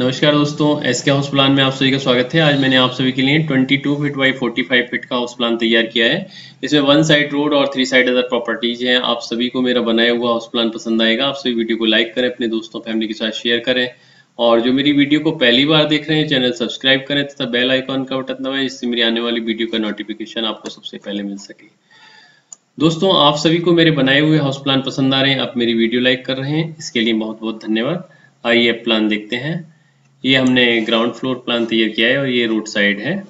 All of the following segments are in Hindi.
नमस्कार दोस्तों एस के हाउस प्लान में आप सभी का स्वागत है। आज मैंने आप सभी के लिए 22 फीट बाई 45 फीट का हाउस प्लान तैयार किया है। इसमें वन साइड रोड और थ्री साइड अदर प्रॉपर्टीज़ हैं। आप सभी को मेरा बनाया हुआ हाउस प्लान पसंद आएगा। आप सभी वीडियो को लाइक करें, अपने दोस्तों फैमिली के साथ शेयर करें। और जो मेरी वीडियो को पहली बार देख रहे हैं चैनल सब्सक्राइब करें तथा बेल आइकॉन का बटन दबाएँ, जिससे मेरी आने वाली वीडियो का नोटिफिकेशन आपको सबसे पहले मिल सके। दोस्तों, आप सभी को मेरे बनाए हुए हाउस प्लान पसंद आ रहे हैं। आप मेरी वीडियो लाइक कर रहे हैं। इसके लिए बहुत बहुत धन्यवाद। आइए प्लान देखते हैं। ये हमने ग्राउंड फ्लोर प्लान तैयार किया है और ये रोड साइड है।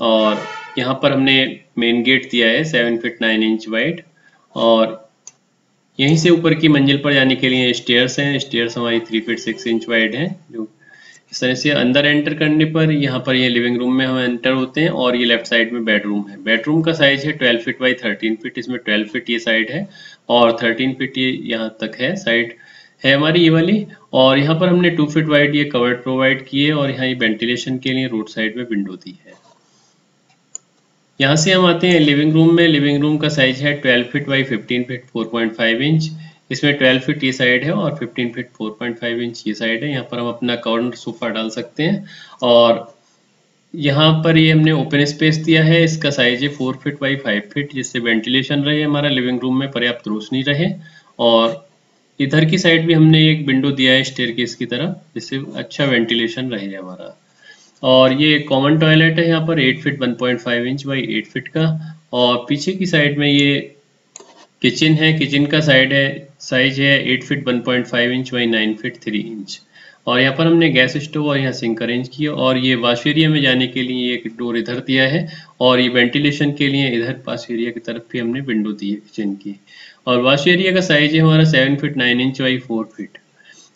और यहाँ पर हमने मेन गेट दिया है seven feet nine inch wide और यहीं से ऊपर की मंजिल पर जाने के लिए स्टेयर्स हैं। स्टेयर्स हमारी three feet six inch wide है, जो इस तरह से अंदर एंटर करने पर यहाँ पर ये लिविंग रूम में हम एंटर होते हैं और ये लेफ़्ट साइड में बेडरूम है। बेडरूम का साइज़ है 12 फीट बाई 13 फीट इसमें 12 फीट ये साइड है और 13 फीट ये यहाँ तक है साइड है हमारी ये वाली। और यहाँ पर हमने टू फिट वाइड ये कवर्ड प्रोवाइड किए और यहाँ ये वेंटिलेशन के लिए रोड साइड में विंडो दी है। यहाँ से हम आते हैं लिविंग रूम में। लिविंग रूम का साइज़ है 12 फीट बाई 15 फीट 4.5 इंच इसमें 12 फीट ये साइड है और 15 फीट 4.5 इंच ये साइड है। यहाँ पर हम अपना कॉर्नर सोफा डाल सकते हैं। और यहाँ पर ये हमने ओपन स्पेस दिया है। इसका साइज़ है four feet by five feet जिससे वेंटिलेशन रहे। हमारा लिविंग रूम में पर्याप्त रोशनी रहे। और इधर की साइड भी हमने एक विंडो दिया है स्टेयर केस की तरह, जिससे अच्छा वेंटिलेशन रहे हमारा। और ये कॉमन टॉयलेट है, यहाँ पर 8 फीट 1.5 इंच बाई 8 फिट का। और पीछे की साइड में ये किचन है किचन का साइड है साइज़ है 8 feet 1.5 inch by 9 feet 3 inch और यहाँ पर हमने गैस स्टोव और यहाँ सिंक अरेंज किया और ये वाश एरिया में जाने के लिए एक डोर इधर दिया है और ये वेंटिलेशन के लिए इधर पास एरिया की तरफ़ भी हमने विंडो दी है किचन की। और वाश एरिया का साइज़ है हमारा seven feet nine inch by four feet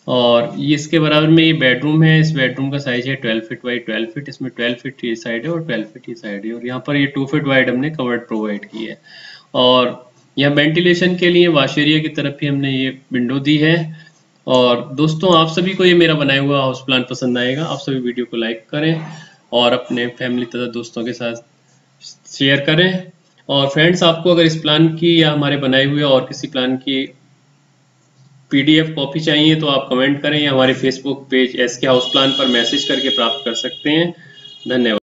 और ये इसके बराबर में ये बेडरूम है, इस बेडरूम का साइज़ है twelve feet by twelve feet इसमें ट्वेल्व फिट ये साइड है और ट्वेल्व फिट ये साइड है। और यहाँ पर ये टू फिट वाइड हमने कवर्ड प्रोवाइड की है। और यहाँ वेंटिलेशन के लिए वाश एरिया की तरफ़ भी हमने ये विंडो दी है। और दोस्तों, आप सभी को ये मेरा बनाया हुआ हाउस प्लान पसंद आएगा। आप सभी वीडियो को लाइक करें और अपने फैमिली तथा दोस्तों के साथ शेयर करें। और फ्रेंड्स आपको अगर इस प्लान की या हमारे बनाए हुए और किसी प्लान की पीडीएफ कॉपी चाहिए तो आप कमेंट करें या हमारे Facebook page S K house plan पर मैसेज करके प्राप्त कर सकते हैं। धन्यवाद।